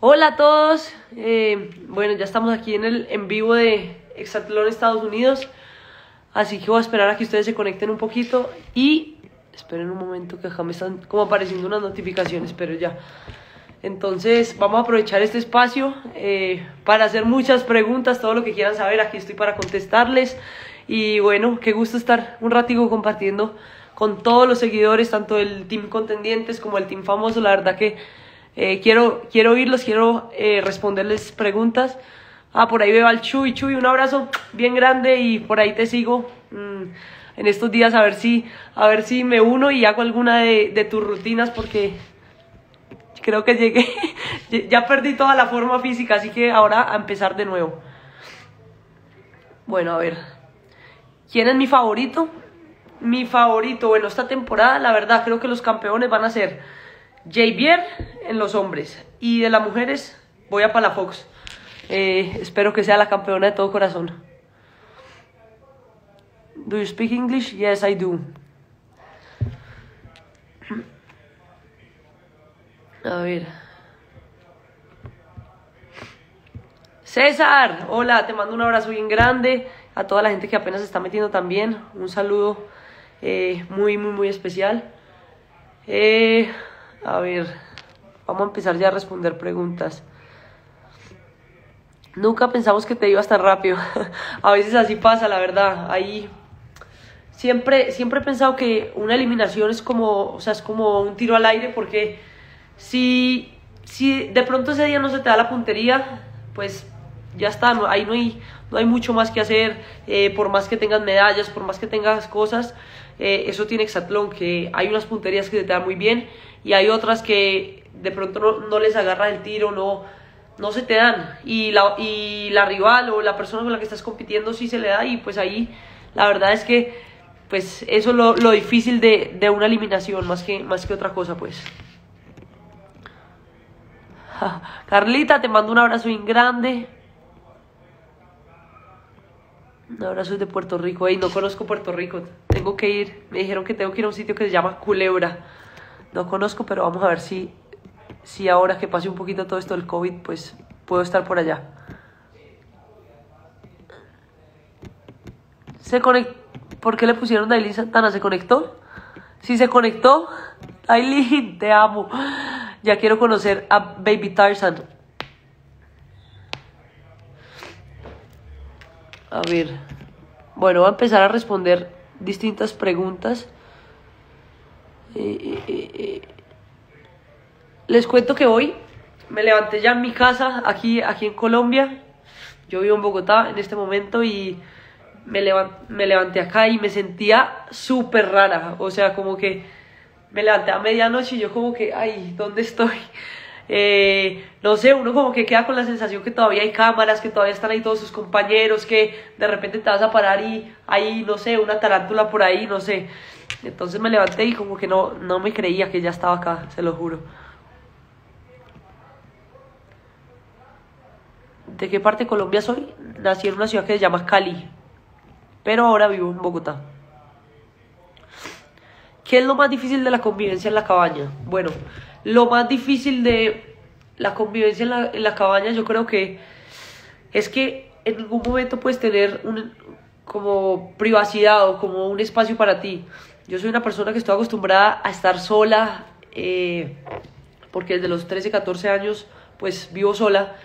Hola a todos, eh, bueno ya estamos aquí en el en vivo de Exatlón Estados Unidos, así que voy a esperar a que ustedes se conecten un poquito y esperen un momento que acá me están como apareciendo unas notificaciones, pero ya. Entonces vamos a aprovechar este espacio eh, para hacer muchas preguntas, todo lo que quieran saber, aquí estoy para contestarles. Y bueno, qué gusto estar un ratico compartiendo con todos los seguidores, tanto del Team Contendientes como el Team Famoso, la verdad que eh, quiero, quiero oírlos, quiero eh, responderles preguntas. Ah, por ahí veo al Chuy. Chuy, un abrazo bien grande y por ahí te sigo mm, en estos días a ver si, a ver si me uno y hago alguna de, de tus rutinas porque creo que llegué, ya perdí toda la forma física, así que ahora a empezar de nuevo. Bueno, a ver. ¿Quién es mi favorito? Mi favorito, bueno, esta temporada, la verdad, creo que los campeones van a ser Javier en los hombres. Y de las mujeres voy a Palafox. Eh, espero que sea la campeona de todo corazón. Do you speak English? Yes, I do. A ver. César, hola, te mando un abrazo bien grande. A toda la gente que apenas se está metiendo también. Un saludo eh, muy, muy, muy especial. Eh, a ver, vamos a empezar ya a responder preguntas. Nunca pensamos que te ibas tan rápido. a veces así pasa, la verdad. Ahí siempre, siempre he pensado que una eliminación es como, o sea, es como un tiro al aire porque si, si de pronto ese día no se te da la puntería, pues ya está, ahí no hay, no hay mucho más que hacer, eh, por más que tengas medallas, por más que tengas cosas, eh, eso tiene Exatlón, que hay unas punterías que te dan muy bien y hay otras que de pronto no, les agarra el tiro, no, no se te dan. Y la, y la rival o la persona con la que estás compitiendo sí se le da y pues ahí la verdad es que pues eso es lo, lo difícil de, de, una eliminación más que, más que otra cosa pues. Carlita, te mando un abrazo bien grande. Un abrazo de Puerto Rico. Ey, no conozco Puerto Rico. Tengo que ir. Me dijeron que tengo que ir a un sitio que se llama Culebra. No conozco, pero vamos a ver si, si ahora que pase un poquito todo esto del COVID, pues puedo estar por allá. Se conectó. ¿Por qué le pusieron a Aileen Santana? ¿Se conectó? Si se conectó, Aileen, te amo. Ya quiero conocer a Baby Tarzan. A ver. Bueno, voy a empezar a responder distintas preguntas. Eh, eh, eh, Les cuento que hoy me levanté ya en mi casa, aquí, aquí en Colombia. Yo vivo en Bogotá en este momento y me, me levanté acá y me sentía súper rara. O sea, como que me levanté a medianoche y yo como que, ay, ¿dónde estoy? No sé, uno como que queda con la sensación que todavía hay cámaras, que todavía están ahí todos sus compañeros, que de repente te vas a parar y hay, no sé, una tarántula por ahí, no sé. Entonces me levanté y como que no, no me creía que ya estaba acá, se lo juro. ¿De qué parte de Colombia soy? Nací en una ciudad que se llama Cali, pero ahora vivo en Bogotá. ¿Qué es lo más difícil de la convivencia en la cabaña? Bueno, lo más difícil de la convivencia en la, en cabaña yo creo que es que en ningún momento puedes tener como privacidad o como un espacio para ti. Yo soy una persona que estoy acostumbrada a estar sola, eh, porque desde los 13, 14 años pues vivo sola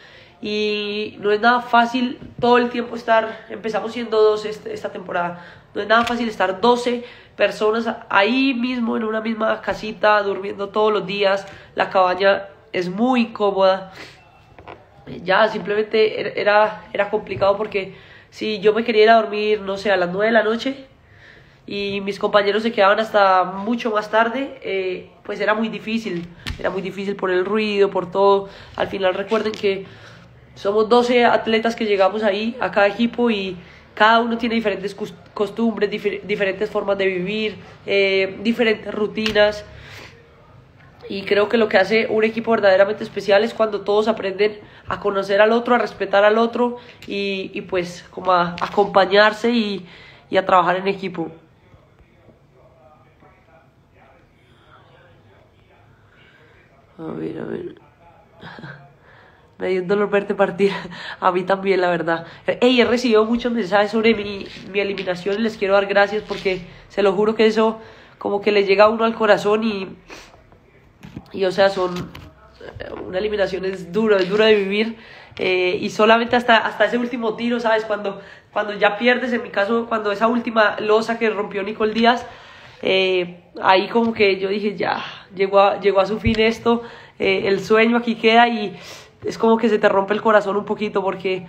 y no es nada fácil todo el tiempo estar, empezamos siendo dos este, esta temporada, no es nada fácil estar 12 personas ahí mismo en una misma casita, durmiendo todos los días, la cabaña es muy cómoda, ya simplemente era, era complicado porque si yo me quería ir a dormir, no sé, a las 9 de la noche, y mis compañeros se quedaban hasta mucho más tarde, eh, pues era muy difícil, era muy difícil por el ruido, por todo. Al final recuerden que somos 12 atletas que llegamos ahí a cada equipo y cada uno tiene diferentes costumbres, diferentes formas de vivir, eh, diferentes rutinas. Y creo que lo que hace un equipo verdaderamente especial es cuando todos aprenden a conocer al otro, a respetar al otro y, y pues como a acompañarse y, y a trabajar en equipo. A ver, a ver. me dio un dolor verte partir. A mí también, la verdad. Ey, he recibido muchos mensajes sobre mi, mi eliminación y les quiero dar gracias porque se lo juro que eso como que le llega a uno al corazón y, y o sea, son, una eliminación es duro, es duro de vivir. Eh, y solamente hasta, hasta ese último tiro, ¿sabes? Cuando, cuando ya pierdes, en mi caso, cuando esa última losa que rompió Nicole Díaz, eh, ahí como que yo dije, ya, llegó a, llegó a su fin esto, eh, el sueño aquí queda y es como que se te rompe el corazón un poquito porque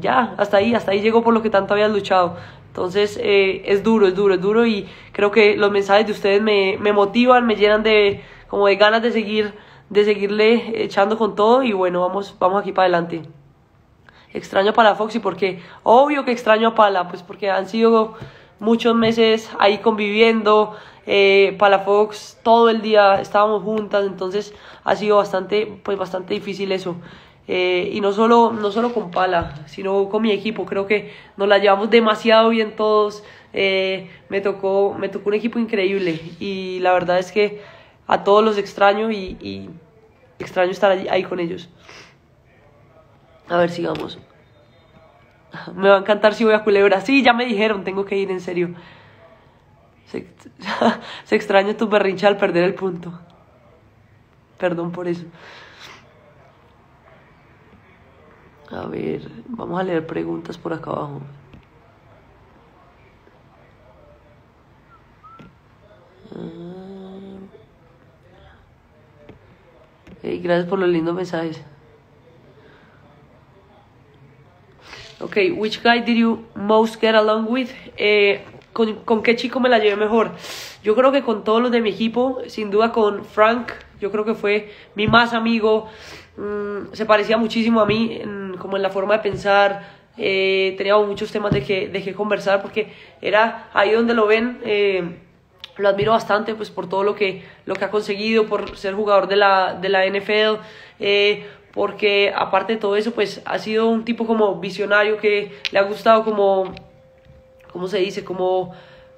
ya, hasta ahí, hasta ahí llegó por lo que tanto habías luchado. Entonces eh, es duro, es duro, es duro y creo que los mensajes de ustedes me, me motivan, me llenan de como de ganas de seguir, de seguirle echando con todo y bueno, vamos, vamos aquí para adelante. Extraño a Palafoxy porque, obvio que extraño a Pala, pues porque han sido muchos meses ahí conviviendo, eh, Palafox todo el día estábamos juntas, entonces ha sido bastante, pues bastante difícil eso. Eh, y no solo, no solo con Pala, sino con mi equipo. Creo que nos la llevamos demasiado bien todos. Eh, me, tocó, me tocó un equipo increíble y la verdad es que a todos los extraño y, y extraño estar ahí con ellos. A ver, sigamos. Me va a encantar si voy a Culebra. Sí, ya me dijeron, tengo que ir en serio. Se, se extraña tu berrincha al perder el punto. Perdón por eso. A ver, vamos a leer preguntas por acá abajo. Hey, gracias por los lindos mensajes. Ok, which guy did you most get along with? Eh, ¿con, ¿Con qué chico me la llevé mejor? Yo creo que con todos los de mi equipo, sin duda con Frank, yo creo que fue mi más amigo, mm, se parecía muchísimo a mí, como en la forma de pensar, eh, teníamos muchos temas de que, de que conversar porque era ahí donde lo ven. Eh, lo admiro bastante pues por todo lo que, lo que ha conseguido, por ser jugador de la, de la NFL, eh, porque aparte de todo eso pues ha sido un tipo como visionario que le ha gustado como, ¿cómo se dice? Como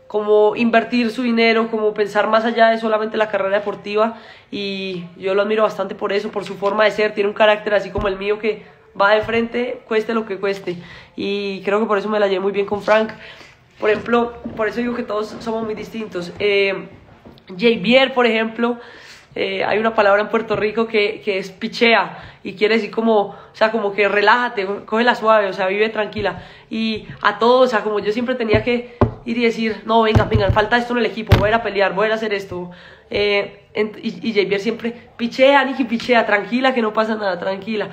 como invertir su dinero, como pensar más allá de solamente la carrera deportiva y yo lo admiro bastante por eso, por su forma de ser, tiene un carácter así como el mío que va de frente, cueste lo que cueste y creo que por eso me la llevé muy bien con Frank. Por ejemplo, por eso digo que todos somos muy distintos. Eh, Javier, por ejemplo, eh, hay una palabra en Puerto Rico que, que, es pichea y quiere decir como, o sea, como que relájate, coge la suave, o sea, vive tranquila. Y a todos, o sea, como yo siempre tenía que ir y decir, no, venga, venga, falta esto en el equipo, voy a ir a pelear, voy a ir a hacer esto. Eh, y, y Javier siempre, pichea, Niki, pichea, tranquila, que no pasa nada, tranquila.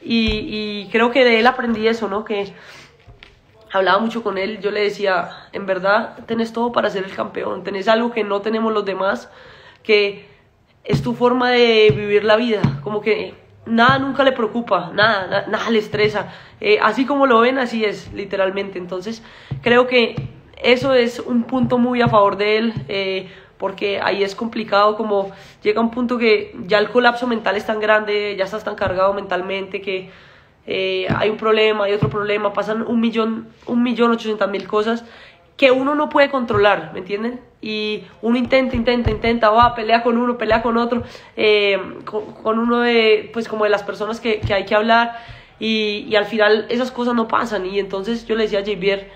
Y, y creo que de él aprendí eso, ¿no? Que hablaba mucho con él, yo le decía, en verdad tenés todo para ser el campeón, tenés algo que no tenemos los demás, que es tu forma de vivir la vida, como que nada nunca le preocupa, nada, nada, le estresa, eh, así como lo ven, así es, literalmente, entonces creo que eso es un punto muy a favor de él, eh, porque ahí es complicado, como llega un punto que ya el colapso mental es tan grande, ya estás tan cargado mentalmente que eh, hay un problema, hay otro problema, pasan un millón, un millón ochocientas mil cosas que uno no puede controlar, ¿me entienden? Y uno intenta, intenta, intenta, va, pelea con uno, pelea con otro, eh, con, uno de, pues como de las personas que, hay que hablar y, y, al final esas cosas no pasan y entonces yo le decía a Javier,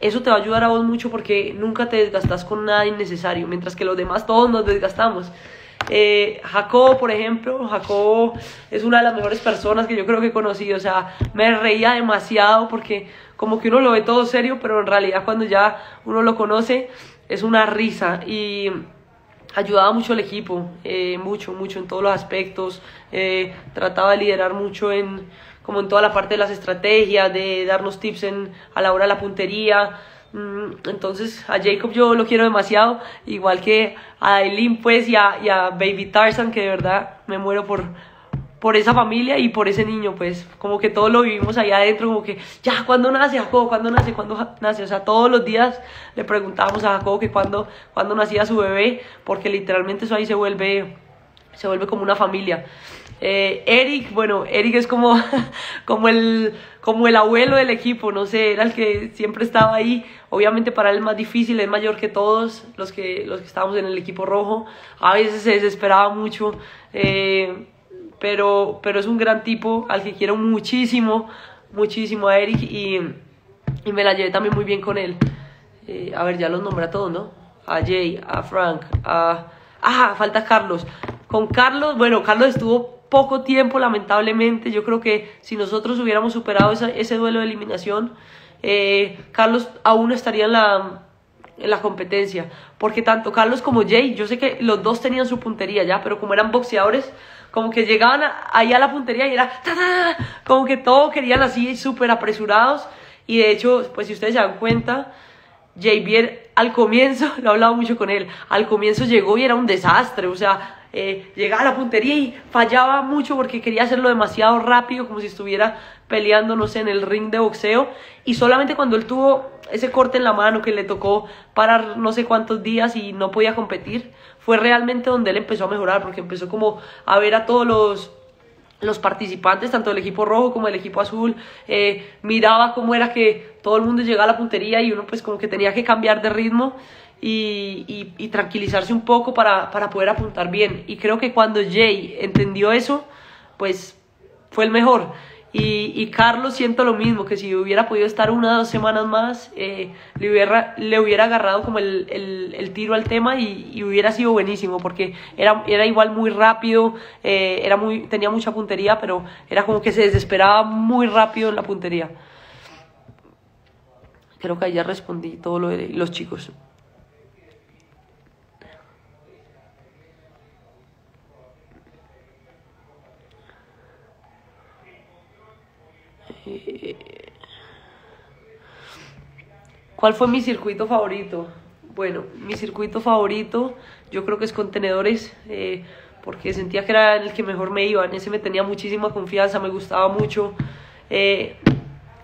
eso te va a ayudar a vos mucho porque nunca te desgastas con nada innecesario, mientras que los demás todos nos desgastamos. Eh, Jacob, por ejemplo, Jacob es una de las mejores personas que yo creo que he conocido, o sea, me reía demasiado porque como que uno lo ve todo serio, pero en realidad cuando ya uno lo conoce es una risa y ayudaba mucho al equipo, eh, mucho, mucho en todos los aspectos, eh, trataba de liderar mucho en como en toda la parte de las estrategias, de darnos tips en, a la hora de la puntería. Mm, entonces a Jacob yo lo quiero demasiado, igual que a Aileen pues y a, y a Baby Tarzan, que de verdad me muero por, por esa familia y por ese niño, pues como que todos lo vivimos ahí adentro, como que ya, ¿cuándo nace Jacob? ¿Cuándo nace? ¿Cuándo nace? O sea, todos los días le preguntábamos a Jacob que cuándo, cuándo nacía su bebé, porque literalmente eso ahí se vuelve, se vuelve como una familia. Eh, Eric, bueno, Eric es como, como, el, como el abuelo del equipo, no sé, era el que siempre estaba ahí. Obviamente para él es más difícil, es mayor que todos los que, los que estábamos en el equipo rojo. A veces se desesperaba mucho, eh, pero, pero es un gran tipo al que quiero muchísimo, muchísimo a Eric y, y me la llevé también muy bien con él. Eh, a ver, ya los nombré a todos, ¿no? A Jay, a Frank, a... Ah, falta Carlos. Con Carlos, bueno, Carlos estuvo poco tiempo, lamentablemente. Yo creo que si nosotros hubiéramos superado ese duelo de eliminación, eh, Carlos aún estaría en la, en la competencia. Porque tanto Carlos como Jay, yo sé que los dos tenían su puntería ya, pero como eran boxeadores, como que llegaban ahí a la puntería y era como que todo querían así súper apresurados. Y de hecho, pues si ustedes se dan cuenta, Javier al comienzo, lo he hablado mucho con él, al comienzo llegó y era un desastre, o sea, eh, llegaba a la puntería y fallaba mucho porque quería hacerlo demasiado rápido, como si estuviera peleando, no sé, en el ring de boxeo. Y solamente cuando él tuvo ese corte en la mano que le tocó parar no sé cuántos días y no podía competir, fue realmente donde él empezó a mejorar, porque empezó como a ver a todos los los participantes, tanto del equipo rojo como del equipo azul, eh, miraba cómo era que todo el mundo llegaba a la puntería y uno pues como que tenía que cambiar de ritmo y, y, tranquilizarse un poco para, para, poder apuntar bien. Y creo que cuando Jay entendió eso, pues fue el mejor. Y, y Carlos siento lo mismo, que si hubiera podido estar una dos semanas más, eh, le, hubiera, le hubiera agarrado como el, el, el tiro al tema y, y, hubiera sido buenísimo, porque era, era igual muy rápido, eh, era muy, tenía mucha puntería, pero era como que se desesperaba muy rápido en la puntería. Creo que ahí ya respondí todo lo de los chicos. ¿Cuál fue mi circuito favorito? Bueno, mi circuito favorito yo creo que es contenedores, eh, porque sentía que era el que mejor me iba, en ese me tenía muchísima confianza, me gustaba mucho. Eh,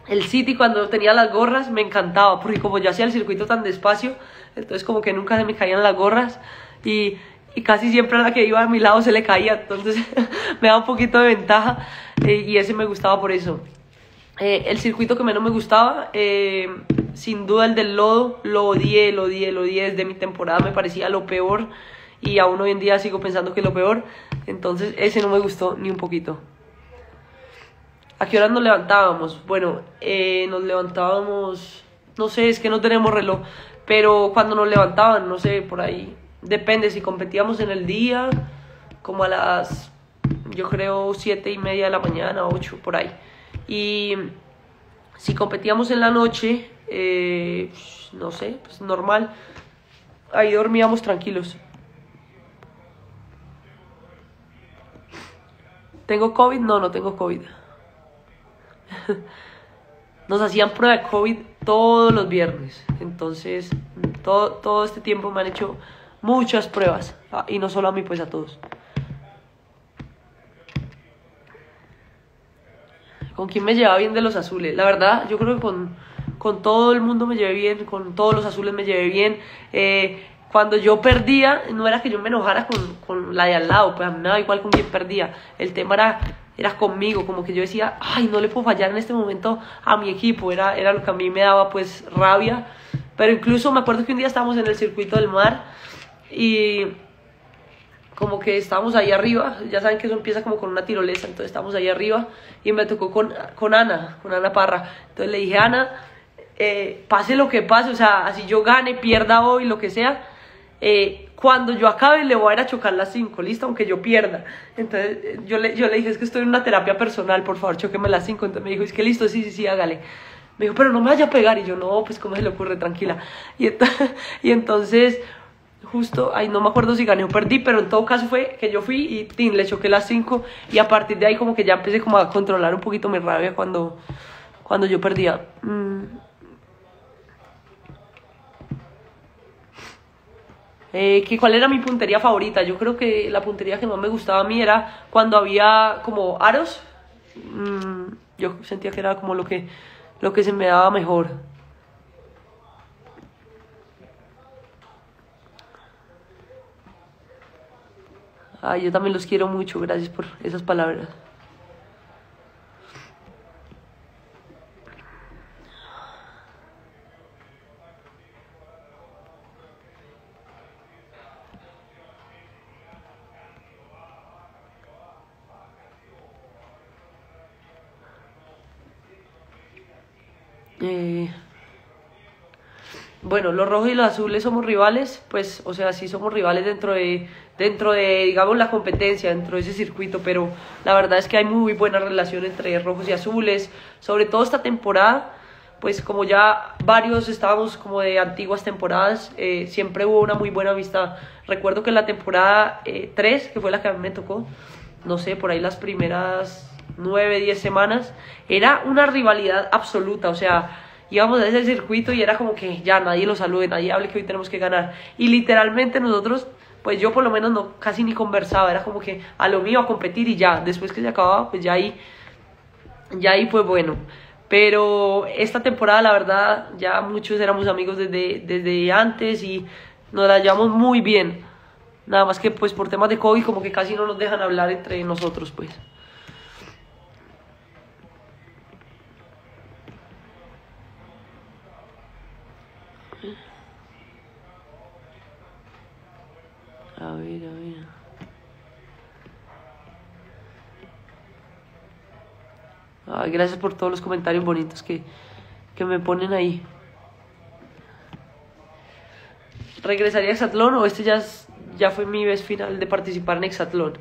el City cuando tenía las gorras me encantaba, porque como yo hacía el circuito tan despacio, entonces como que nunca se me caían las gorras y, y casi siempre a la que iba a mi lado se le caía, entonces me daba un poquito de ventaja eh, y ese me gustaba por eso. Eh, el circuito que menos me gustaba, eh, sin duda el del lodo, lo odié, lo odié, lo odié desde mi temporada, me parecía lo peor y aún hoy en día sigo pensando que es lo peor, entonces ese no me gustó ni un poquito. ¿A qué hora nos levantábamos? Bueno, eh, nos levantábamos, no sé, es que no tenemos reloj, pero cuando nos levantaban, no sé, por ahí, depende si competíamos en el día, como a las, yo creo, siete y media de la mañana, ocho, por ahí. Y si competíamos en la noche, eh, no sé, pues normal, ahí dormíamos tranquilos. ¿Tengo COVID? No, no tengo COVID. Nos hacían prueba de COVID todos los viernes. Entonces, todo, todo este tiempo me han hecho muchas pruebas. Ah, y no solo a mí, pues a todos. Con quién me llevaba bien de los azules. La verdad, yo creo que con, con todo el mundo me llevé bien, con todos los azules me llevé bien. Eh, cuando yo perdía, no era que yo me enojara con, con la de al lado, pues a mí me daba igual con quién perdía. El tema era, era conmigo, como que yo decía, ay, no le puedo fallar en este momento a mi equipo. Era, era lo que a mí me daba pues rabia. Pero incluso me acuerdo que un día estábamos en el circuito del mar y como que estábamos ahí arriba, ya saben que eso empieza como con una tirolesa, entonces estábamos ahí arriba y me tocó con, con Ana, con Ana Parra. Entonces le dije, Ana, eh, pase lo que pase, o sea, así yo gane, pierda hoy, lo que sea, eh, cuando yo acabe le voy a ir a chocar las 5, listo, aunque yo pierda. Entonces eh, yo le, yo le dije, es que estoy en una terapia personal, por favor, choqueme las 5. Entonces me dijo, es que listo, sí, sí, sí, hágale. Me dijo, pero no me vaya a pegar. Y yo, no, pues, ¿cómo se le ocurre? Tranquila. Y, y entonces justo, ahí no me acuerdo si gané o perdí, pero en todo caso fue que yo fui y tin, le choqué las 5 y a partir de ahí como que ya empecé como a controlar un poquito mi rabia cuando, cuando yo perdía. Mm. Eh, que cuál era mi puntería favorita. Yo creo que la puntería que más me gustaba a mí era cuando había como aros. Mm, yo sentía que era como lo que, lo que se me daba mejor. Ay, yo también los quiero mucho, gracias por esas palabras. Eh bueno, los rojos y los azules somos rivales, pues, o sea, sí somos rivales dentro de, dentro de, digamos, la competencia, dentro de ese circuito, pero la verdad es que hay muy buena relación entre rojos y azules, sobre todo esta temporada, pues como ya varios estábamos como de antiguas temporadas, eh, siempre hubo una muy buena amistad. Recuerdo que en la temporada 3, eh, que fue la que a mí me tocó, no sé, por ahí las primeras 9, 10 semanas, era una rivalidad absoluta, o sea, íbamos a ese circuito y era como que ya nadie lo salude, nadie hable que hoy tenemos que ganar. Y literalmente nosotros, pues yo por lo menos no casi ni conversaba, era como que a lo mío a competir y ya, después que se acababa, pues ya ahí, ya ahí fue bueno. Pero esta temporada, la verdad, ya muchos éramos amigos desde, desde antes y nos la llevamos muy bien. Nada más que pues por temas de COVID como que casi no nos dejan hablar entre nosotros, pues. A ver, a ver. Ay, gracias por todos los comentarios bonitos que, que me ponen ahí. ¿Regresaría a Exatlón o este ya, ya fue mi vez final de participar en Exatlón?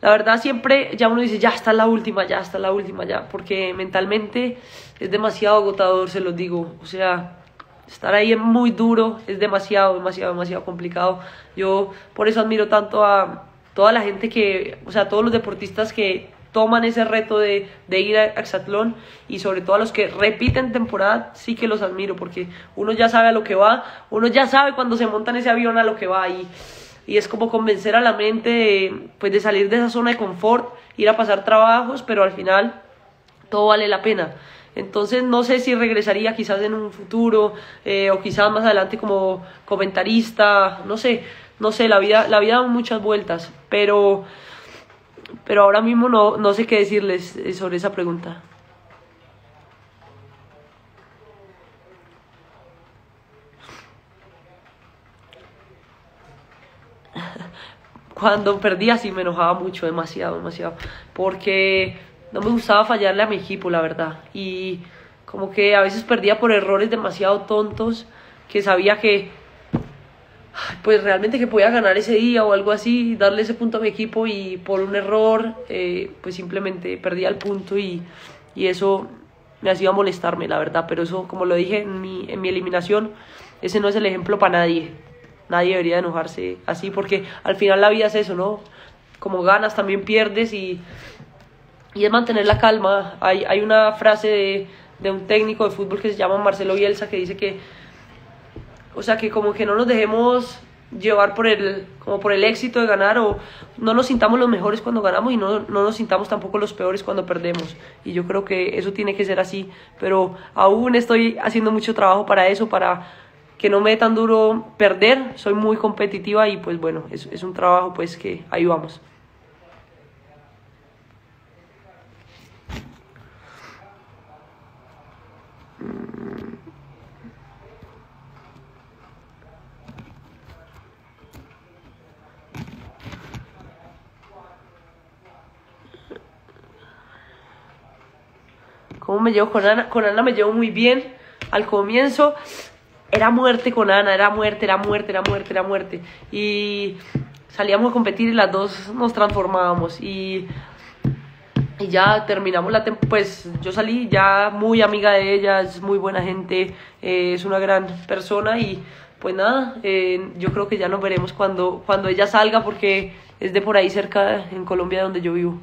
La verdad siempre ya uno dice, ya está la última, ya está la última, ya, porque mentalmente es demasiado agotador, se los digo. O sea, estar ahí es muy duro, es demasiado, demasiado, demasiado complicado. Yo por eso admiro tanto a toda la gente que, o sea, todos los deportistas que toman ese reto de, de ir a Exatlón y sobre todo a los que repiten temporada, sí que los admiro porque uno ya sabe a lo que va, uno ya sabe cuando se monta en ese avión a lo que va y, y es como convencer a la mente de, pues de salir de esa zona de confort, ir a pasar trabajos, pero al final todo vale la pena. Entonces no sé si regresaría quizás en un futuro eh, o quizás más adelante como comentarista, no sé, no sé, la vida, la vida da muchas vueltas, pero, pero ahora mismo no, no sé qué decirles eh, sobre esa pregunta. Cuando perdía sí me enojaba mucho, demasiado, demasiado, porque no me gustaba fallarle a mi equipo, la verdad. Y como que a veces perdía por errores demasiado tontos que sabía que pues realmente que podía ganar ese día o algo así, darle ese punto a mi equipo y por un error eh, pues simplemente perdía el punto y, y eso me hacía molestarme, la verdad, pero eso como lo dije en mi, en mi eliminación, ese no es el ejemplo para nadie, nadie debería enojarse así porque al final la vida es eso, ¿no? Como ganas también pierdes y y es mantener la calma. Hay, hay una frase de, de, un técnico de fútbol que se llama Marcelo Bielsa que dice que, o sea, que como que no nos dejemos llevar por el, como por el éxito de ganar o no nos sintamos los mejores cuando ganamos y no, no nos sintamos tampoco los peores cuando perdemos. Y yo creo que eso tiene que ser así, pero aún estoy haciendo mucho trabajo para eso, para que no me dé tan duro perder, soy muy competitiva y pues bueno, es, es un trabajo pues que ahí vamos. ¿Cómo me llevo con Ana? Con Ana me llevo muy bien. Al comienzo era muerte con Ana, era muerte, era muerte, era muerte, era muerte. Y salíamos a competir y las dos nos transformábamos. Y, y ya terminamos la Pues yo salí ya muy amiga de ella, es muy buena gente, eh, es una gran persona y pues nada, eh, yo creo que ya nos veremos cuando, cuando ella salga porque es de por ahí cerca en Colombia donde yo vivo.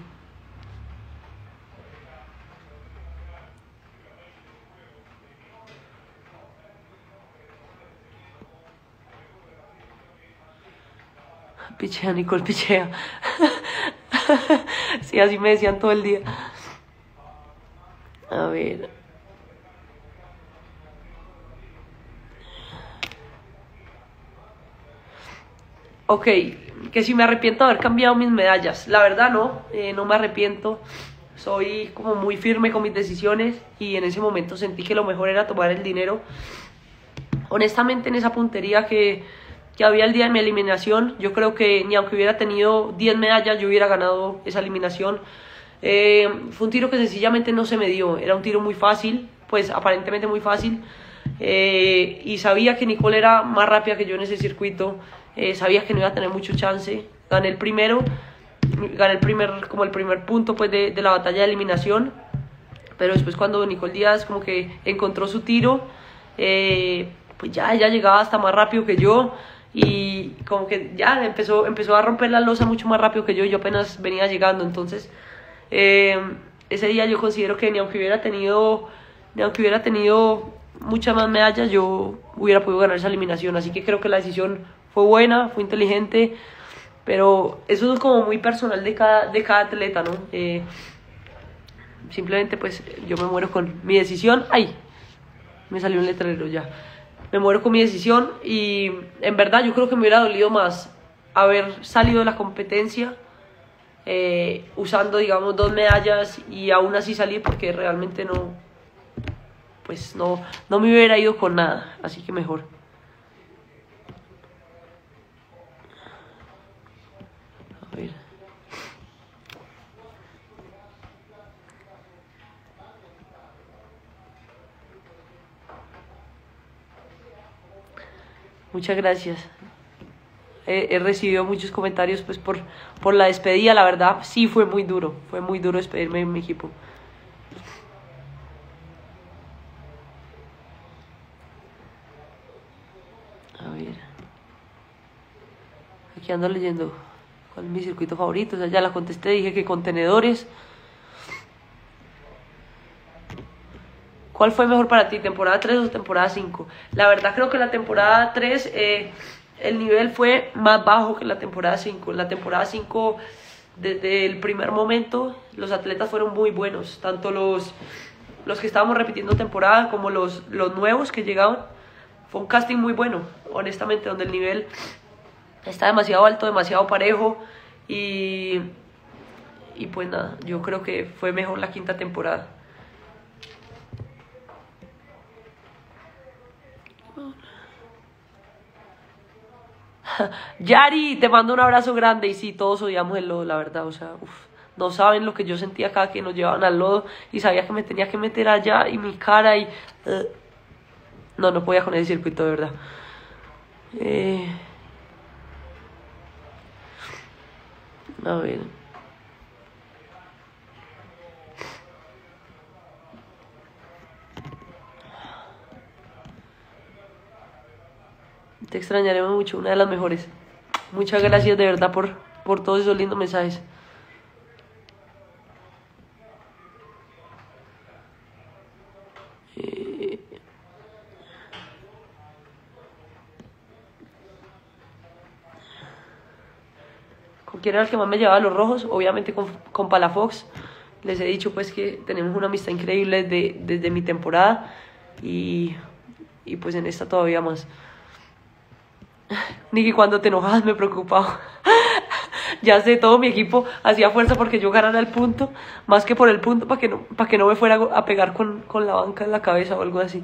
Pichea, Nicole, pichea. sí, así me decían todo el día. A ver. Ok, que si me arrepiento de haber cambiado mis medallas. La verdad no, eh, no me arrepiento. Soy como muy firme con mis decisiones y en ese momento sentí que lo mejor era tomar el dinero. Honestamente en esa puntería que que había el día de mi eliminación. Yo creo que ni aunque hubiera tenido 10 medallas, yo hubiera ganado esa eliminación. Eh, fue un tiro que sencillamente no se me dio. Era un tiro muy fácil pues aparentemente muy fácil. Eh, y sabía que Nicole era más rápida que yo en ese circuito, eh, sabía que no iba a tener mucho chance. Gané el primero, gané el primer, como el primer punto pues de, de la batalla de eliminación, pero después cuando Nicole Díaz como que encontró su tiro, pues ya ella llegaba hasta más rápido que yo y como que ya empezó, empezó a romper la losa mucho más rápido que yo, yo apenas venía llegando, entonces ese día yo considero que ni aunque hubiera tenido, ni aunque hubiera tenido muchas más medallas, yo hubiera podido ganar esa eliminación. Así que creo que la decisión fue buena, fue inteligente, pero eso es como muy personal de cada, de cada atleta, ¿no? Eh, simplemente pues yo me muero con mi decisión. ¡Ay! Me salió un letrero ya. Me muero con mi decisión y en verdad yo creo que me hubiera dolido más haber salido de la competencia eh, usando, digamos, dos medallas y aún así salir porque realmente no, pues no, no me hubiera ido con nada, así que mejor. A ver. Muchas gracias he, recibido muchos comentarios pues por, por la despedida, la verdad sí fue muy duro, fue muy duro despedirme en mi equipo. A ver. Aquí ando leyendo cuál es mi circuito favorito, o sea, ya la contesté, dije que contenedores. ¿Cuál fue mejor para ti, temporada 3 o temporada 5? La verdad creo que la temporada 3 eh, el nivel fue más bajo que la temporada 5. En la temporada 5, desde el primer momento, los atletas fueron muy buenos, tanto los, los que estábamos repitiendo temporada como los, los nuevos que llegaban. Fue un casting muy bueno, honestamente, donde el nivel está demasiado alto, demasiado parejo y, y pues nada, yo creo que fue mejor la quinta temporada. Yari, te mando un abrazo grande y sí, todos odiamos el lodo, la verdad, o sea, no saben lo que yo sentía acá que nos llevaban al lodo y sabía que me tenía que meter allá y mi cara y... Eh, no, no podía con ese circuito, de verdad. Eh, a ver... Te extrañaremos mucho, una de las mejores. Muchas gracias de verdad por, por todos esos lindos mensajes. Eh, ¿Con quién era el que más me llevaba los rojos? Obviamente con, con Palafox. Les he dicho pues que tenemos una amistad increíble desde, desde mi temporada y, y pues en esta todavía más. Ni que cuando te enojas me preocupaba. ya sé, todo mi equipo hacía fuerza porque yo ganara el punto, más que por el punto para que no, para que no me fuera a pegar con, con la banca en la cabeza o algo así.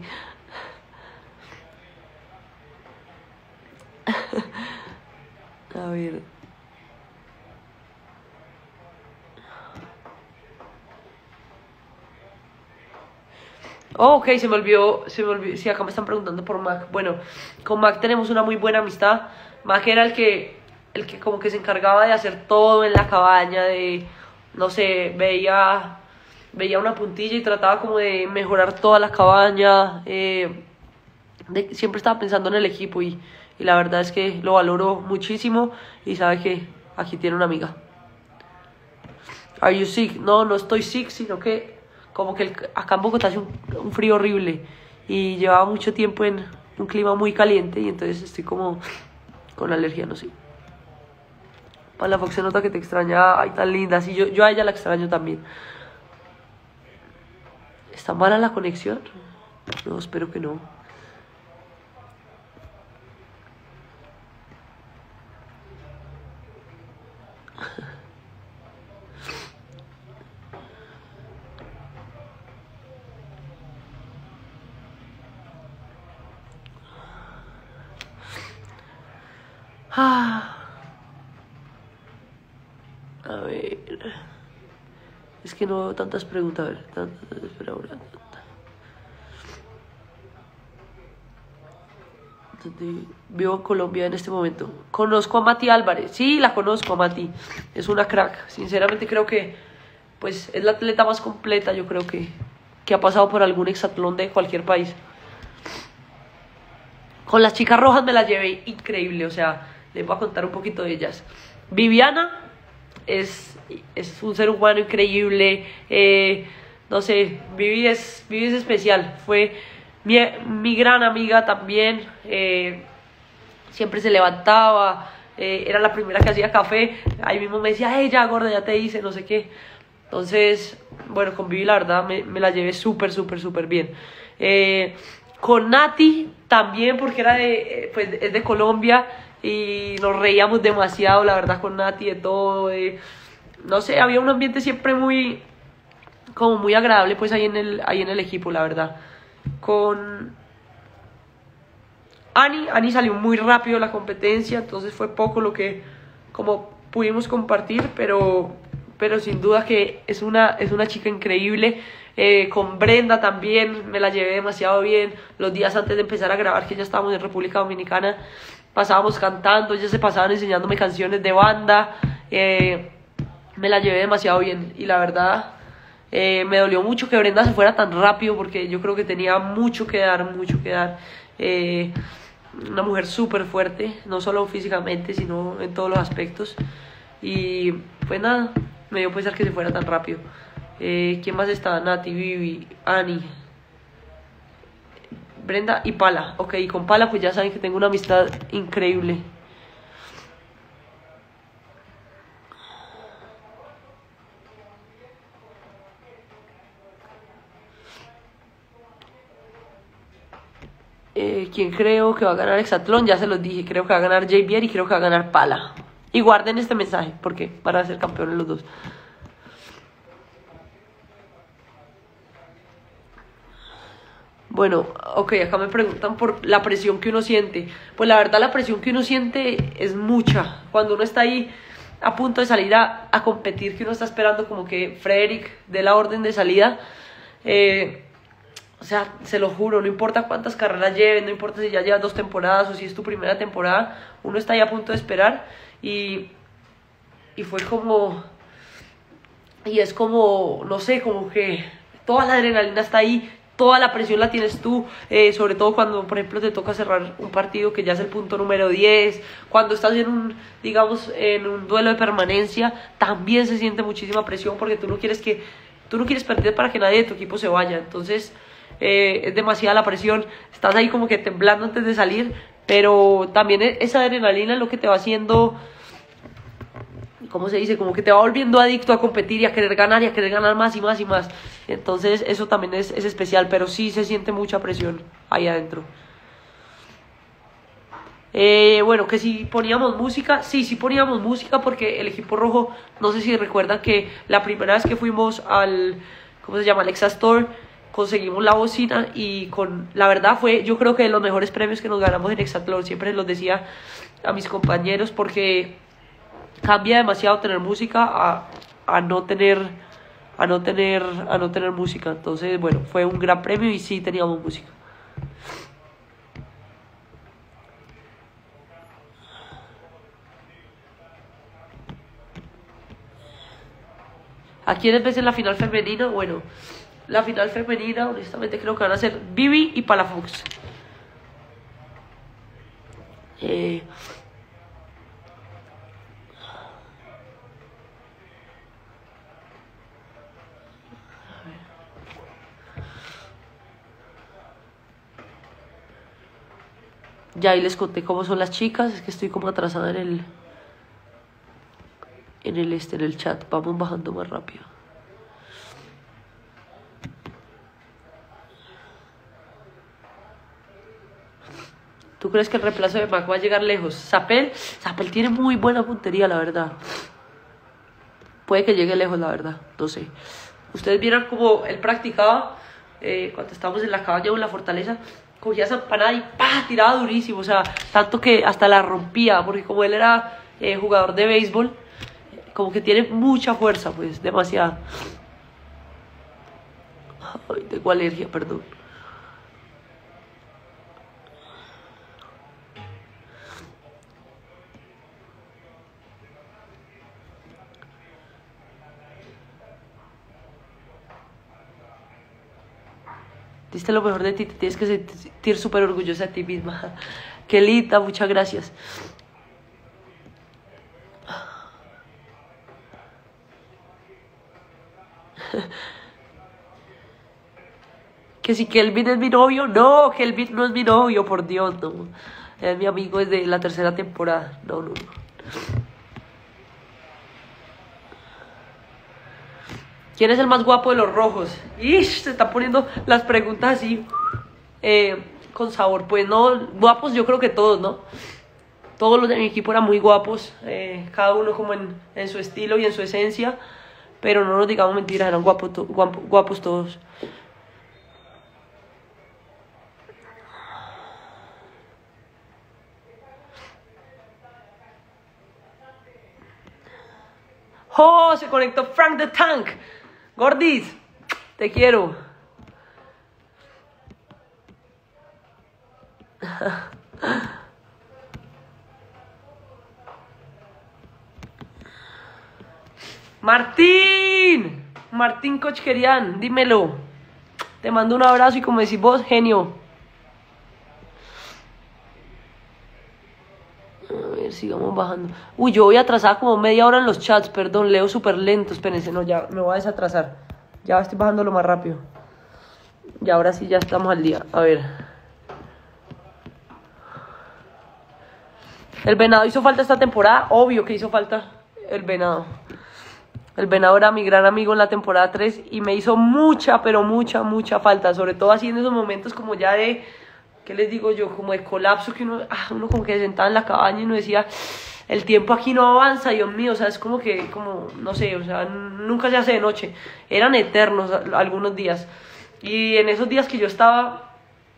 a ver. Oh, ok, se me olvidó, se me olvidó, acá me están preguntando por Mac. Bueno, con Mac tenemos una muy buena amistad. Mac era el que, el que como que se encargaba de hacer todo en la cabaña, de, no sé, veía, veía una puntilla y trataba como de mejorar toda la cabaña. Eh, siempre estaba pensando en el equipo y, y la verdad es que lo valoro muchísimo y sabe que aquí tiene una amiga. Are you sick? No, no estoy sick, sino que como que acá en Bogotá hace un, frío horrible y llevaba mucho tiempo en un clima muy caliente y entonces estoy como con alergia, no sé. Para la Fox se nota que te extraña, ay, tan linda, sí, yo, yo a ella la extraño también. ¿Está mala la conexión? No, espero que no. Ah. A ver. Es que no veo tantas preguntas. A ver, Vivo en Colombia en este momento. Conozco a Mati Álvarez. Sí, la conozco a Mati. Es una crack. Sinceramente creo que pues es la atleta más completa, yo creo que, que ha pasado por algún hexatlón de cualquier país. Con las chicas rojas me las llevé increíble, o sea, les voy a contar un poquito de ellas. Viviana es, es un ser humano increíble, eh, no sé, Vivi es, Vivi es especial, fue mi, mi gran amiga también, eh, siempre se levantaba, eh, era la primera que hacía café, ahí mismo me decía, hey, ya gorda, ya te hice, no sé qué. Entonces, bueno, con Vivi la verdad me, me la llevé súper, súper, súper bien. Eh, con Nati también, porque era de, pues, es de Colombia y nos reíamos demasiado, la verdad, con Nati de todo. no sé, había un ambiente siempre muy, como muy agradable, pues ahí en el, ahí en el equipo, la verdad. Con Ani, Ani salió muy rápido la competencia, entonces fue poco lo que como pudimos compartir, pero, pero sin duda que es una, es una chica increíble. Eh, con Brenda también me la llevé demasiado bien. Los días antes de empezar a grabar, que ya estábamos en República Dominicana, pasábamos cantando, ellas se pasaban enseñándome canciones de banda. Eh, me la llevé demasiado bien y la verdad eh, me dolió mucho que Brenda se fuera tan rápido porque yo creo que tenía mucho que dar, mucho que dar. una mujer súper fuerte, no solo físicamente, sino en todos los aspectos. Y pues nada, me dio pesar que se fuera tan rápido. Eh, ¿Quién más está? Nati, Vivi, Ani, Brenda y Pala. Ok, y con Pala pues ya saben que tengo una amistad increíble. Eh, ¿Quién creo que va a ganar Exatlón? Ya se los dije, creo que va a ganar JBR y creo que va a ganar Pala. Y guarden este mensaje porque van a ser campeones los dos. Bueno, ok, acá me preguntan por la presión que uno siente. Pues la verdad la presión que uno siente es mucha. Cuando uno está ahí a punto de salir a, competir, que uno está esperando como que Frederick dé la orden de salida. Eh, o sea, se lo juro, no importa cuántas carreras lleven, no importa si ya llevas dos temporadas o si es tu primera temporada, uno está ahí a punto de esperar y, y fue como... Y es como, no sé, como que toda la adrenalina está ahí, toda la presión la tienes tú, eh, sobre todo cuando, por ejemplo, te toca cerrar un partido que ya es el punto número 10, cuando estás en un, digamos, en un duelo de permanencia, también se siente muchísima presión porque tú no quieres que, tú no quieres perder para que nadie de tu equipo se vaya, entonces eh, es demasiada la presión, estás ahí como que temblando antes de salir, pero también e-, esa adrenalina es lo que te va haciendo ¿cómo se dice? Como que te va volviendo adicto a competir y a querer ganar y a querer ganar más y más y más. Entonces eso también es, es especial, pero sí se siente mucha presión ahí adentro. Eh, bueno, que si poníamos música, sí, sí poníamos música porque el equipo rojo, no sé si recuerdan que la primera vez que fuimos al, ¿cómo se llama? Alexa Store, conseguimos la bocina y con, la verdad fue, yo creo que de los mejores premios que nos ganamos en Exatlón, siempre los decía a mis compañeros porque cambia demasiado tener música a, a no tener a no tener a no tener música entonces bueno fue un gran premio y sí teníamos música ¿A quiénes ves en la final femenina? Bueno, la final femenina, honestamente creo que van a ser Bibi y Palafox. Eh, Ya ahí les conté cómo son las chicas, es que estoy como atrasada en el en el este en el chat. Vamos bajando más rápido. ¿Tú crees que el reemplazo de Mac va a llegar lejos? Zapel, Zapel tiene muy buena puntería, la verdad. Puede que llegue lejos, la verdad. No sé. Ustedes vieron cómo él practicaba eh, cuando estábamos en la cabaña o en la fortaleza cogía esa empanada y ¡pah! tiraba durísimo, o sea, tanto que hasta la rompía, porque como él era eh, jugador de béisbol, como que tiene mucha fuerza, pues, demasiada. Ay, tengo alergia, perdón. Diste lo mejor de ti, te tienes que sentir súper orgullosa de ti misma. Qué linda, muchas gracias. que si Kelvin es mi novio, no, Kelvin no es mi novio, por Dios, no. Es mi amigo desde la tercera temporada. No, no, no. ¿Quién es el más guapo de los rojos? Ish, se están poniendo las preguntas así eh, con sabor. Pues no, guapos yo creo que todos, ¿no? Todos los de mi equipo eran muy guapos, eh, cada uno como en, su estilo y en su esencia, pero no nos digamos mentiras, eran guapos, guapos todos. ¡Oh! Se conectó Frank the Tank. Gordis, te quiero. Martín, Martín Cochquerian, dímelo. Te mando un abrazo y como decís vos, genio. A ver, sigamos bajando. Uy, yo voy atrasada como media hora en los chats, perdón, leo súper lento, espérense, no, ya me voy a desatrasar. Ya estoy bajando lo más rápido. Y ahora sí ya estamos al día. A ver. ¿El venado hizo falta esta temporada? Obvio que hizo falta el venado. El venado era mi gran amigo en la temporada 3 y me hizo mucha, pero mucha, mucha falta. Sobre todo así en esos momentos como ya de ¿qué les digo yo? Como de colapso que uno, ah, uno como que se sentaba en la cabaña y uno decía, el tiempo aquí no avanza, Dios mío, o sea, es como que, como, no sé, o sea, nunca se hace de noche, eran eternos algunos días. Y en esos días que yo estaba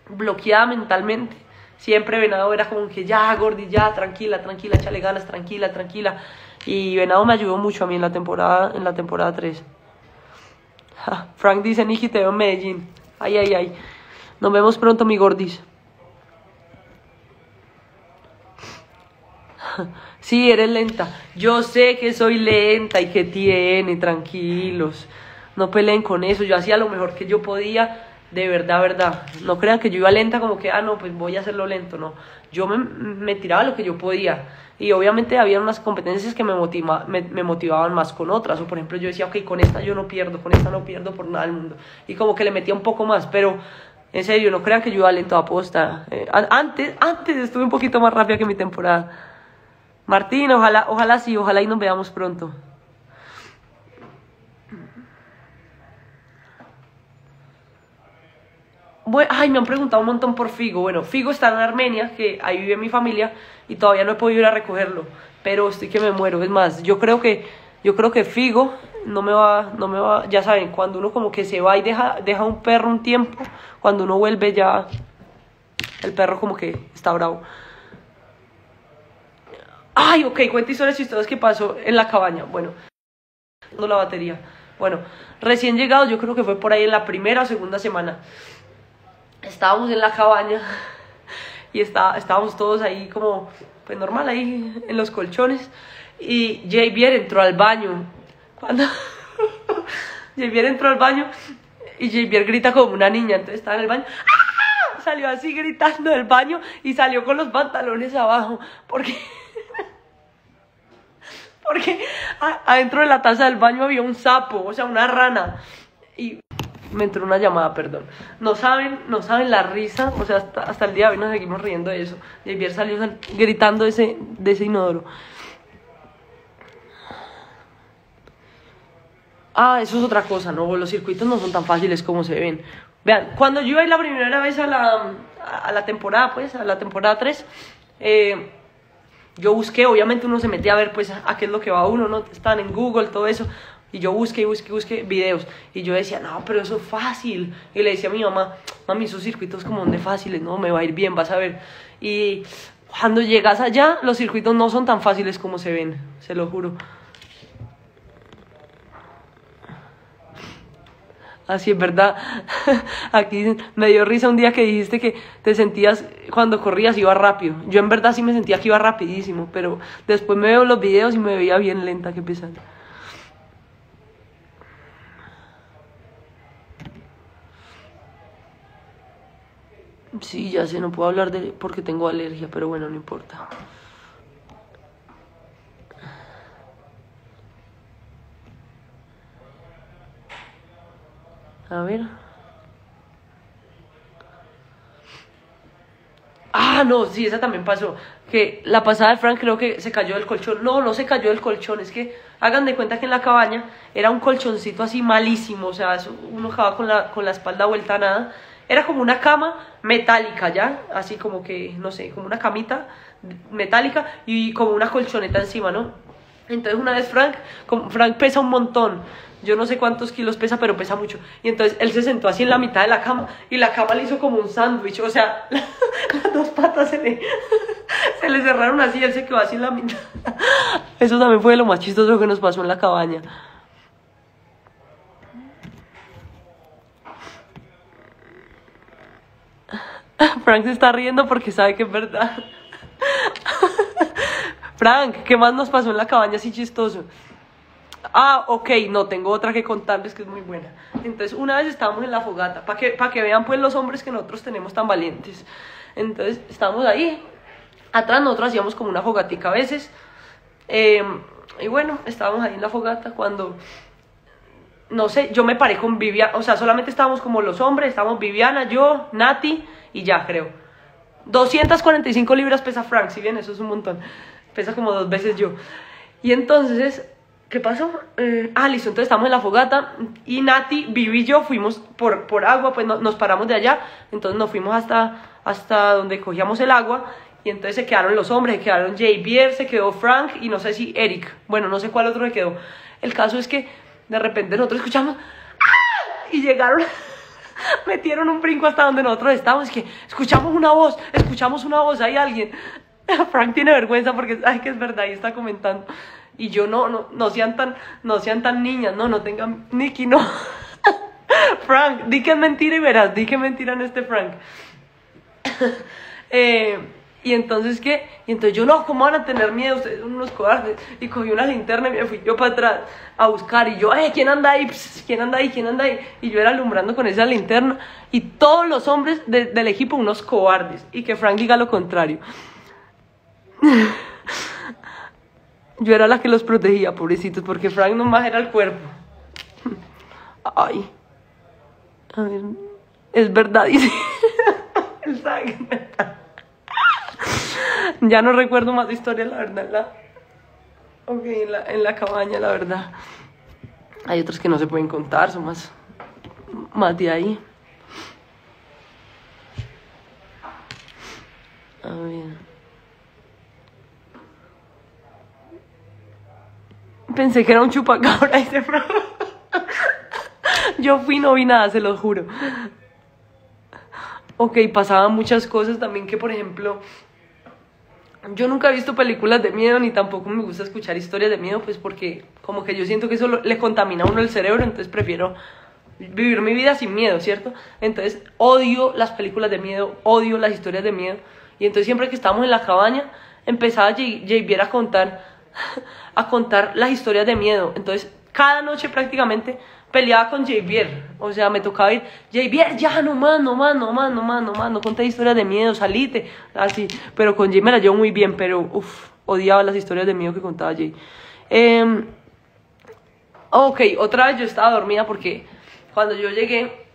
bloqueada mentalmente, siempre Venado era como que ya, Gordi, ya, tranquila, tranquila, échale ganas, tranquila, tranquila. Y Venado me ayudó mucho a mí en la temporada, en la temporada 3. Frank dice, Niki, te veo en Medellín. Ay, ay, ay. Nos vemos pronto, mi Gordis. Sí, eres lenta. Yo sé que soy lenta y que tiene, tranquilos. No peleen con eso. Yo hacía lo mejor que yo podía, de verdad, verdad. No crean que yo iba lenta como que, ah, no, pues voy a hacerlo lento. No, yo me, me tiraba lo que yo podía. Y obviamente había unas competencias que me, motiva, me, me, motivaban más con otras. O por ejemplo, yo decía, ok, con esta yo no pierdo, con esta no pierdo por nada del mundo. Y como que le metía un poco más, pero en serio, no crean que yo iba lento a posta. Eh, antes, antes estuve un poquito más rápida que mi temporada. Martín, ojalá, ojalá sí, ojalá y nos veamos pronto. Bueno, ay, me han preguntado un montón por Figo. Bueno, Figo está en Armenia, que ahí vive mi familia, y todavía no he podido ir a recogerlo. Pero estoy que me muero. Es más, yo creo que, yo creo que Figo no me va, no me va, ya saben, cuando uno como que se va y deja, deja un perro un tiempo, cuando uno vuelve ya, el perro como que está bravo. Ay, ok, cuenta historias chistosas que pasó en la cabaña. Bueno, no la batería. Bueno, recién llegado, yo creo que fue por ahí en la primera o segunda semana. Estábamos en la cabaña y está, estábamos todos ahí como, pues normal, ahí en los colchones. Y Javier entró al baño. Cuando Javier entró al baño y Javier grita como una niña, entonces estaba en el baño. ¡Ah! Salió así gritando del baño y salió con los pantalones abajo. Porque porque adentro de la taza del baño había un sapo, o sea, una rana. Y me entró una llamada, perdón. No saben, no saben la risa, o sea, hasta, el día de hoy nos seguimos riendo de eso. Javier salió gritando ese, de ese inodoro. Ah, eso es otra cosa, ¿no? Los circuitos no son tan fáciles como se ven. Vean, cuando yo iba la primera vez a la, a la temporada, pues, a la temporada 3, eh, yo busqué, obviamente uno se metía a ver pues a qué es lo que va uno, ¿no? Están en Google, todo eso. Y yo busqué, busqué, busqué videos. Y yo decía, no, pero eso es fácil. Y le decía a mi mamá, mami, esos circuitos como de fáciles, no, me va a ir bien, vas a ver. Y cuando llegas allá, los circuitos no son tan fáciles como se ven, se lo juro. Así es verdad. Aquí me dio risa un día que dijiste que te sentías cuando corrías iba rápido. Yo en verdad sí me sentía que iba rapidísimo, pero después me veo los videos y me veía bien lenta, qué pesar. Sí, ya sé, no puedo hablar de porque tengo alergia, pero bueno, no importa. A ver. Ah, no, sí, esa también pasó. Que la pasada de Frank creo que se cayó del colchón. No, no se cayó del colchón. Es que hagan de cuenta que en la cabaña era un colchoncito así malísimo. O sea, uno acababa con la, con la espalda vuelta a nada. Era como una cama metálica, ¿ya? Así como que, no sé, como una camita metálica y como una colchoneta encima, ¿no? Entonces una vez Frank, Frank pesa un montón yo no sé cuántos kilos pesa, pero pesa mucho. Y entonces él se sentó así en la mitad de la cama y la cama le hizo como un sándwich. O sea, las dos patas se le, se le cerraron así y él se quedó así en la mitad. Eso también fue lo más chistoso que nos pasó en la cabaña. Frank se está riendo porque sabe que es verdad. Frank, ¿qué más nos pasó en la cabaña así chistoso? Ah, ok, no, tengo otra que contarles que es muy buena. Entonces, una vez estábamos en la fogata, para que, que vean pues los hombres que nosotros tenemos tan valientes. Entonces, estábamos ahí, atrás nosotros hacíamos como una fogatica a veces. Em, y bueno, estábamos ahí en la fogata cuando, no sé, yo me paré con Viviana, o sea, solamente estábamos como los hombres, estábamos Viviana, yo, Nati y ya, creo. 245 libras pesa Frank, si bien eso es un montón. Pesa como dos veces yo. Y entonces ¿Qué pasó? Eh, ah, listo, entonces estamos en la fogata y Nati, Vivi y yo fuimos por, por agua, pues nos paramos de allá, entonces nos fuimos hasta, hasta donde cogíamos el agua y entonces se quedaron los hombres, se quedaron Javier, se quedó Frank y no sé si Eric, bueno, no sé cuál otro se quedó. El caso es que de repente nosotros escuchamos ¡Ah! y llegaron, metieron un brinco hasta donde nosotros estábamos, es que escuchamos una voz, escuchamos una voz, hay alguien. Frank tiene vergüenza porque sabe que es verdad y está comentando. Y yo no, no, no sean tan, no sean tan niñas, no, no tengan, Nicky, no. Frank, di que es mentira y verás, di que mentira en este Frank. eh, y entonces, ¿qué? Y entonces yo, no, ¿cómo van a tener miedo? Ustedes son unos cobardes. Y cogí una linterna y me fui yo para atrás a buscar. Y yo, eh, ¿quién anda ahí? ¿Quién anda ahí? ¿Quién anda ahí? Y yo era alumbrando con esa linterna. Y todos los hombres del equipo, unos cobardes. Y que Frank diga lo contrario. Yo era la que los protegía, pobrecitos, porque Frank nomás era el cuerpo. Ay. A ver. Es verdad, dice. ya no recuerdo más de historia, la verdad. La... Ok, en la, en la cabaña, la verdad. Hay otras que no se pueden contar, son más, más de ahí. A ver. Pensé que era un chupacabra y se Yo fui no vi nada, se lo juro. Ok, pasaban muchas cosas también que, por ejemplo, yo nunca he visto películas de miedo ni tampoco me gusta escuchar historias de miedo, pues porque como que yo siento que eso le contamina a uno el cerebro, entonces prefiero vivir mi vida sin miedo, ¿cierto? Entonces odio las películas de miedo, odio las historias de miedo. Y entonces siempre que estábamos en la cabaña, empezaba Javier a contar a contar las historias de miedo. Entonces, cada noche prácticamente peleaba con Javier. O sea, me tocaba ir, Javier, ya, no más, no más, no más, no más, no más, no conté historias de miedo, salite. Así, pero con Jay me la llevo muy bien, pero uff, odiaba las historias de miedo que contaba Jay. Eh, ok, otra vez yo estaba dormida porque cuando yo llegué,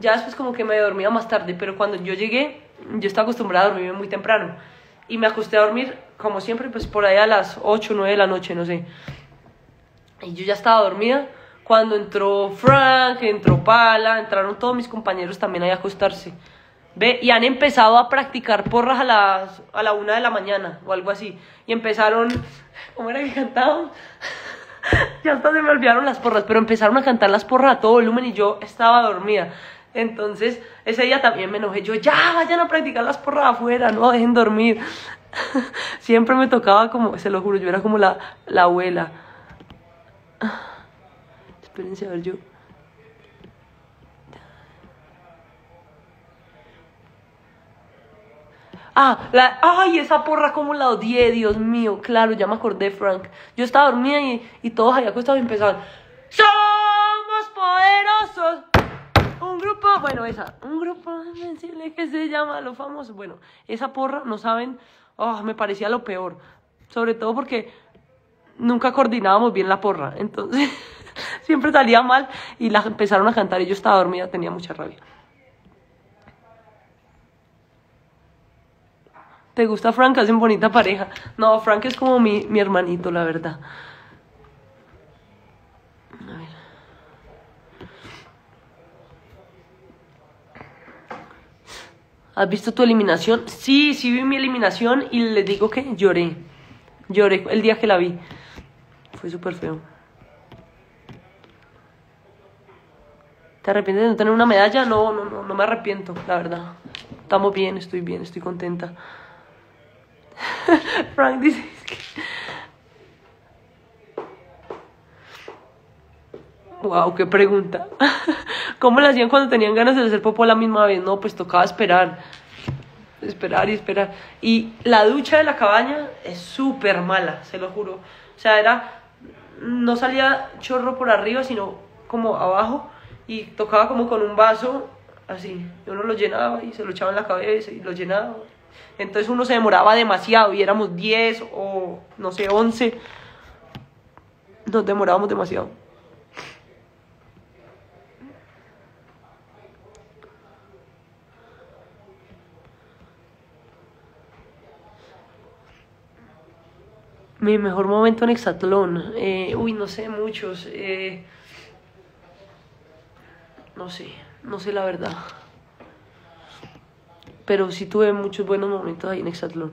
ya después como que me dormía más tarde, pero cuando yo llegué, yo estaba acostumbrada a dormirme muy temprano. Y me acosté a dormir como siempre, pues por ahí a las 8 o 9 de la noche, no sé. Y yo ya estaba dormida cuando entró Frank, entró Pala, entraron todos mis compañeros también a acostarse. ¿Ve? Y han empezado a practicar porras a las a la una de la mañana o algo así. Y empezaron, ¿cómo era que cantaban? ya hasta se me olvidaron las porras, pero empezaron a cantar las porras a todo volumen y yo estaba dormida. Entonces, ese día también me enojé. Yo, ya, vayan a practicar las porras afuera, no dejen dormir. Siempre me tocaba como, se lo juro, yo era como la, la abuela. Espérense a ver yo. Ah, la, ay, esa porra como la odié, Dios mío, claro, ya me acordé, Frank. Yo estaba dormida y, y todos ahí acostados empezaban, ¡Somos poderosos! Bueno, esa. Un grupo invencible que se llama Los Famosos. Bueno, esa porra, no saben, oh, me parecía lo peor. Sobre todo porque nunca coordinábamos bien la porra. Entonces, siempre salía mal y la empezaron a cantar y yo estaba dormida, tenía mucha rabia. ¿Te gusta Frank? Hacen bonita pareja. No, Frank es como mi, mi hermanito, la verdad. ¿Has visto tu eliminación? Sí, sí vi mi eliminación y les digo que lloré. Lloré el día que la vi. Fue súper feo. ¿Te arrepientes de no tener una medalla? No, no, no, no me arrepiento, la verdad. Estamos bien, estoy bien, estoy contenta. Frank dice que... Wow, qué pregunta. ¿Cómo lo hacían cuando tenían ganas de hacer popó la misma vez? No, pues tocaba esperar. Esperar y esperar. Y la ducha de la cabaña es súper mala, se lo juro. O sea, era. No salía chorro por arriba, sino como abajo. Y tocaba como con un vaso, así. Y uno lo llenaba y se lo echaba en la cabeza y lo llenaba. Entonces uno se demoraba demasiado y éramos 10 o no sé, 11. Nos demorábamos demasiado. Mi mejor momento en Hexatlón. Eh, uy, no sé, muchos. Eh, no sé, no sé la verdad. Pero sí tuve muchos buenos momentos ahí en Hexatlón.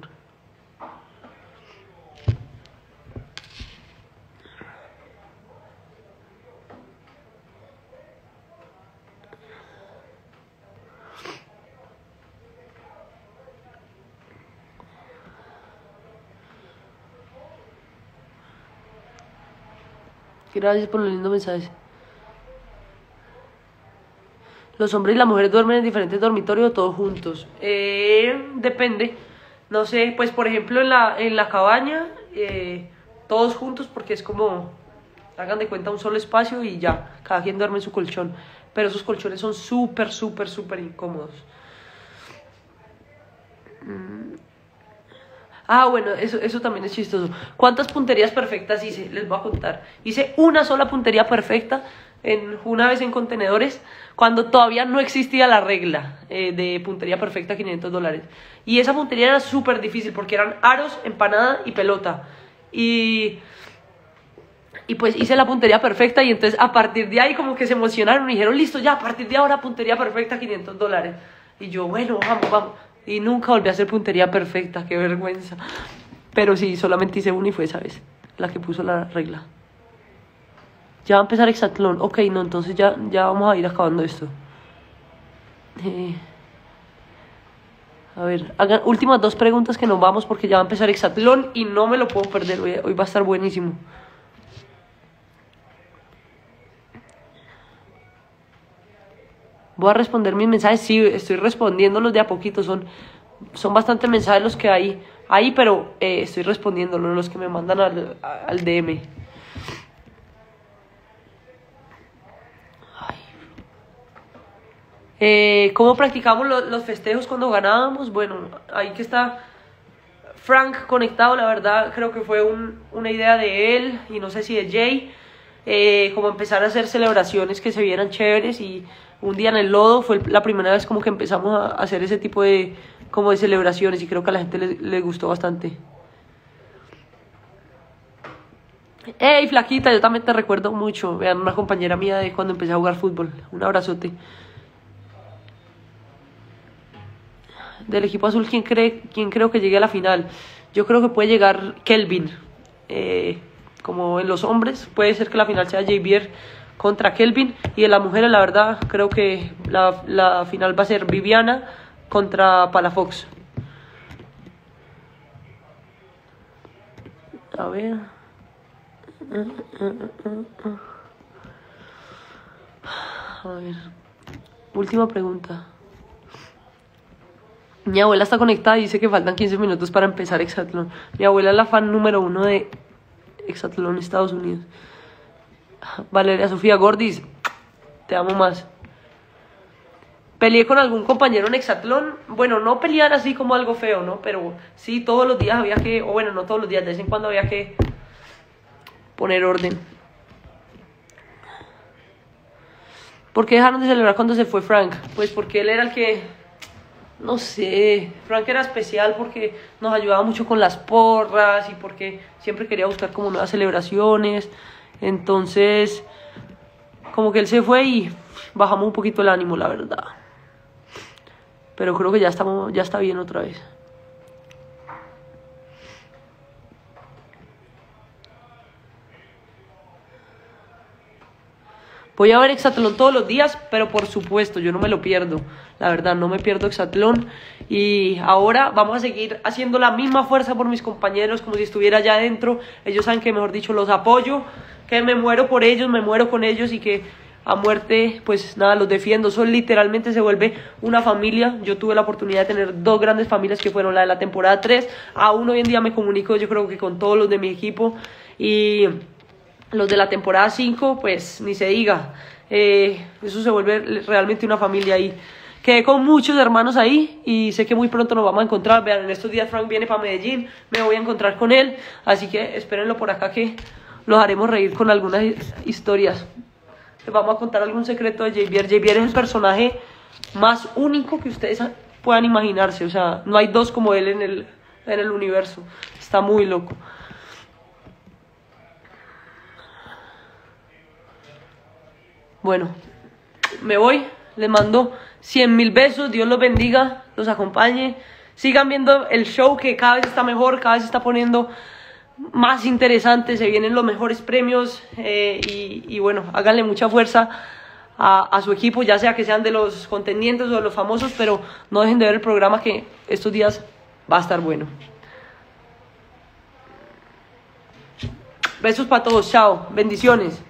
Gracias por los lindos mensajes. Los hombres y las mujeres duermen en diferentes dormitorios todos juntos. Eh, depende. No sé, pues por ejemplo en la, en la cabaña, eh, todos juntos porque es como, hagan de cuenta un solo espacio y ya, cada quien duerme en su colchón. Pero esos colchones son súper, súper, súper incómodos. Mm. Ah, bueno, eso, eso también es chistoso. ¿Cuántas punterías perfectas hice? Les voy a contar. Hice una sola puntería perfecta en, una vez en contenedores cuando todavía no existía la regla eh, de puntería perfecta 500 dólares. Y esa puntería era súper difícil porque eran aros, empanada y pelota. Y, y pues hice la puntería perfecta y entonces a partir de ahí como que se emocionaron y dijeron, listo, ya, a partir de ahora puntería perfecta 500 dólares. Y yo, bueno, vamos, vamos. Y nunca volví a hacer puntería perfecta, qué vergüenza. Pero sí, solamente hice una y fue esa vez, la que puso la regla. Ya va a empezar Hexatlón. Ok, no, entonces ya, ya vamos a ir acabando esto. Eh, a ver, hagan últimas dos preguntas que nos vamos porque ya va a empezar Hexatlón y no me lo puedo perder. Hoy, hoy va a estar buenísimo. Voy a responder mis mensajes. Sí, estoy respondiéndolos de a poquito. Son, son bastantes mensajes los que hay ahí, pero eh, estoy respondiéndolos, los que me mandan al, al DM. Eh, ¿Cómo practicamos los festejos cuando ganábamos? Bueno, ahí que está Frank conectado, la verdad creo que fue un, una idea de él y no sé si de Jay. Eh, como empezar a hacer celebraciones que se vieran chéveres y un día en el lodo fue la primera vez como que empezamos a hacer ese tipo de como de celebraciones y creo que a la gente le, gustó bastante. Hey, flaquita, yo también te recuerdo mucho. Vean, una compañera mía de cuando empecé a jugar fútbol. Un abrazote. Del equipo azul, ¿quién, cree, quién creo que llegue a la final? Yo creo que puede llegar Kelvin. Eh, como en los hombres, puede ser que la final sea Javier contra Kelvin. Y en las mujeres, la verdad, creo que la, la final va a ser Viviana contra Palafox. A ver. A ver. Última pregunta. Mi abuela está conectada y dice que faltan 15 minutos para empezar Exatlón. Mi abuela es la fan número uno de Exatlón Estados Unidos. Valeria Sofía Gordis, te amo más. Peleé con algún compañero en hexatlón. Bueno, no pelear así como algo feo, ¿no? Pero sí, todos los días había que, o bueno, no todos los días, de vez en cuando había que poner orden. ¿Por qué dejaron de celebrar cuando se fue Frank? Pues porque él era el que, no sé, Frank era especial porque nos ayudaba mucho con las porras y porque siempre quería buscar como nuevas celebraciones. Entonces, como que él se fue y bajamos un poquito el ánimo, la verdad. Pero creo que ya estamos, ya está bien otra vez. Voy a ver Exatlón todos los días, pero por supuesto, yo no me lo pierdo. La verdad, no me pierdo Exatlón. Y ahora vamos a seguir haciendo la misma fuerza por mis compañeros, como si estuviera allá adentro. Ellos saben que, mejor dicho, los apoyo, que me muero por ellos, me muero con ellos y que a muerte, pues nada, los defiendo. Eso literalmente se vuelve una familia. Yo tuve la oportunidad de tener dos grandes familias que fueron la de la temporada 3. Aún hoy en día me comunico, yo creo que con todos los de mi equipo. Y los de la temporada 5, pues ni se diga. Eh, eso se vuelve realmente una familia ahí. Quedé con muchos hermanos ahí y sé que muy pronto nos vamos a encontrar. Vean, en estos días Frank viene para Medellín, me voy a encontrar con él. Así que espérenlo por acá que los haremos reír con algunas historias. Les vamos a contar algún secreto de Javier. Javier es el personaje más único que ustedes puedan imaginarse. O sea, no hay dos como él en el, en el universo. Está muy loco. Bueno, me voy, les mando 100 mil besos, Dios los bendiga, los acompañe. Sigan viendo el show que cada vez está mejor, cada vez está poniendo más interesante, se vienen los mejores premios eh, y, bueno, háganle mucha fuerza a, a, su equipo, ya sea que sean de los contendientes o de los famosos, pero no dejen de ver el programa que estos días va a estar bueno. Besos para todos, chao, bendiciones.